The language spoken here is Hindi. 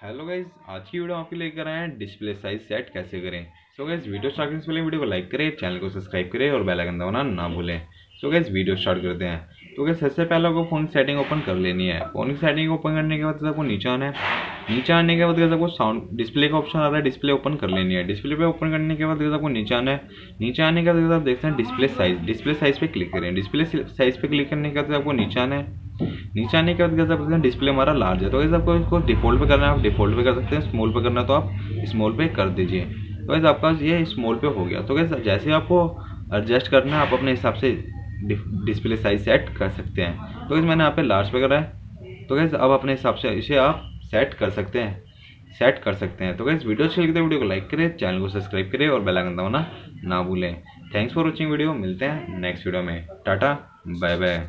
हेलो गाइज़ आज की वीडियो आपके लेकर आए हैं डिस्प्ले साइज़ सेट कैसे करें? सो गाइज़ वीडियो स्टार्ट करने से पहले वीडियो को लाइक करें चैनल को सब्सक्राइब करें और बेल आइकन दबाना ना भूलें। सो गाइज़ वीडियो स्टार्ट करते हैं। तो गाइज़ सबसे पहले आपको फ़ोन की सेटिंग ओपन कर लेनी है। फ़ोन की सेटिंग ओपन करने के बाद आपको नीचे आना है। नीचे आने के बाद आपको साउंड डिस्प्ले का ऑप्शन आता है डिस्प्ले ओपन कर लेनी है। डिस्प्ले पे ओपन करने के बाद आपको नीचे आना है। नीचे आने के बाद आप देखते हैं डिस्प्ले साइज़ डिस्प्ले साइज़ पे क्लिक करें। डिस्प्ले साइज़ पे क्लिक करने के बाद आपको नीचे आना है। नीचे आने के बाद कैसे हैं डिस्प्ले हमारा लार्ज है। तो वैसे आपको इसको डिफ़ॉल्ट पे करना है। आप डिफ़ॉल्ट पे कर सकते हैं। स्मॉल पे करना तो आप स्मॉल पे कर दीजिए। तो वैसे आपका ये स्मॉल पे हो गया। तो वैसे जैसे आपको एडजस्ट करना है, आप अपने हिसाब से डिस्प्ले साइज़ सेट कर सकते हैं। तो वैसे मैंने यहाँ पे लार्ज पे करा है। तो वैसे अब अपने हिसाब से इसे आप सेट कर सकते हैं। सेट कर सकते हैं। तो वैसे वीडियो अच्छी लगती है वीडियो को लाइक करें चैनल को सब्सक्राइब करें और बेल आइकन दबाना ना भूलें। थैंक्स फॉर वॉचिंग वीडियो मिलते हैं नेक्स्ट वीडियो में। Tata bye bye